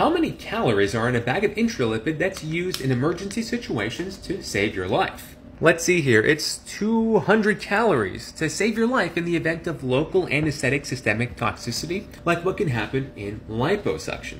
How many calories are in a bag of Intralipid that's used in emergency situations to save your life? Let's see here. It's 200 calories to save your life in the event of local anesthetic systemic toxicity, like what can happen in liposuction.